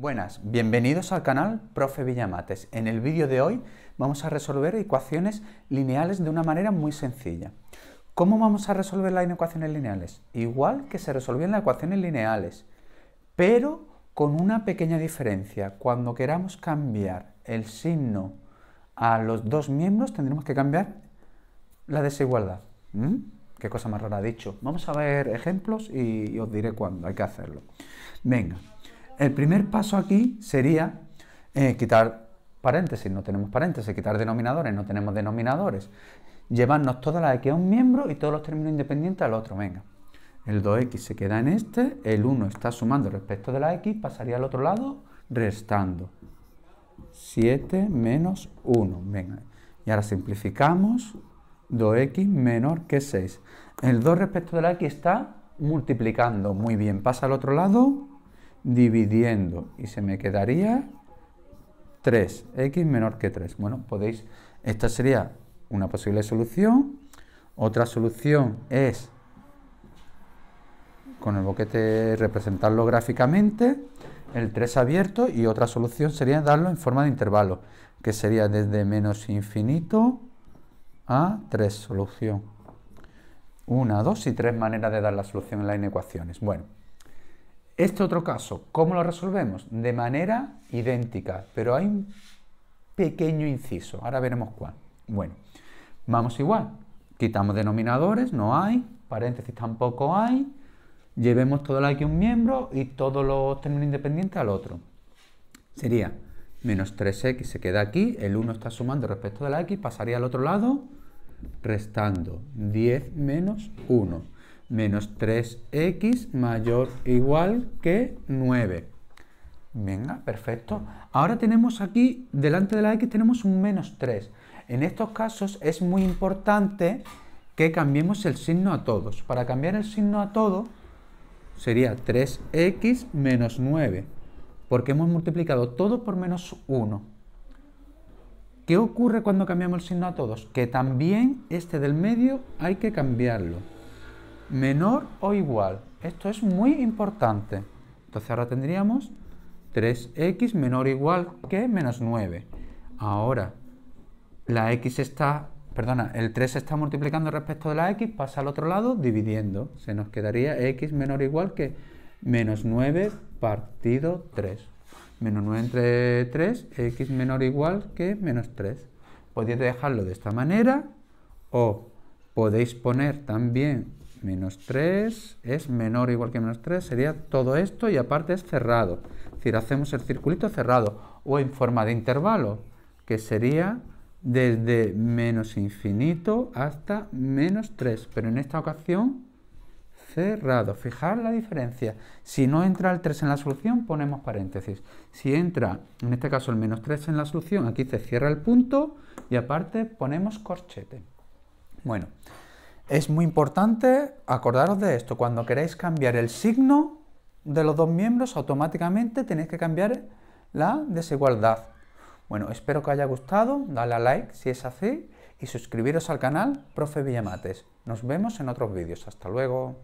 Buenas, bienvenidos al canal Profe Villamates. En el vídeo de hoy vamos a resolver ecuaciones lineales de una manera muy sencilla. ¿Cómo vamos a resolver las ecuaciones lineales? Igual que se resolvían las ecuaciones lineales, pero con una pequeña diferencia. Cuando queramos cambiar el signo a los dos miembros tendremos que cambiar la desigualdad. ¿Mm? Qué cosa más rara ha dicho. Vamos a ver ejemplos y os diré cuándo hay que hacerlo. Venga, el primer paso aquí sería eh, quitar paréntesis, no tenemos paréntesis, quitar denominadores, no tenemos denominadores. Llevarnos toda la x a un miembro y todos los términos independientes al otro, venga. El 2x se queda en este, el 1 está sumando respecto de la x, pasaría al otro lado restando. 7 menos 1, venga. Y ahora simplificamos, 2x menor que 6. El 2 respecto de la x está multiplicando, muy bien, pasa al otro lado, dividiendo y se me quedaría 3, x menor que 3. Bueno, podéis, esta sería una posible solución. Otra solución es con el boquete representarlo gráficamente, el 3 abierto y otra solución sería darlo en forma de intervalo, que sería desde menos infinito a 3 solución. Una, dos y tres maneras de dar la solución en las inecuaciones. Bueno, este otro caso, ¿cómo lo resolvemos? De manera idéntica, pero hay un pequeño inciso. Ahora veremos cuál. Bueno, vamos igual. Quitamos denominadores, no hay. Paréntesis tampoco hay. Llevemos todo el aquí un miembro y todos los términos independientes al otro. Sería menos 3x se queda aquí, el 1 está sumando respecto de la x, pasaría al otro lado restando 10 menos 1 menos 3x mayor o igual que 9. Venga, perfecto. Ahora tenemos aquí, delante de la x tenemos un menos 3. En estos casos es muy importante que cambiemos el signo a todos. Para cambiar el signo a todo sería 3x menos 9, porque hemos multiplicado todo por menos 1. ¿Qué ocurre cuando cambiamos el signo a todos? Que también este del medio hay que cambiarlo menor o igual. Esto es muy importante. Entonces ahora tendríamos 3x menor o igual que menos 9. Ahora, la x está, perdona, el 3 está multiplicando respecto de la x, pasa al otro lado dividiendo. Se nos quedaría x menor o igual que menos 9 partido 3. Menos 9 entre 3, x menor o igual que menos 3. Podéis dejarlo de esta manera o podéis poner también menos 3 es menor o igual que menos 3, sería todo esto y aparte es cerrado. Es decir, hacemos el circulito cerrado o en forma de intervalo, que sería desde menos infinito hasta menos 3, pero en esta ocasión cerrado. Fijar la diferencia. Si no entra el 3 en la solución, ponemos paréntesis. Si entra, en este caso, el menos 3 en la solución, aquí se cierra el punto y aparte ponemos corchete. Bueno, es muy importante acordaros de esto. Cuando queréis cambiar el signo de los dos miembros, automáticamente tenéis que cambiar la desigualdad. Bueno, espero que os haya gustado. Dale a like si es así y suscribiros al canal Profe Villamates. Nos vemos en otros vídeos. Hasta luego.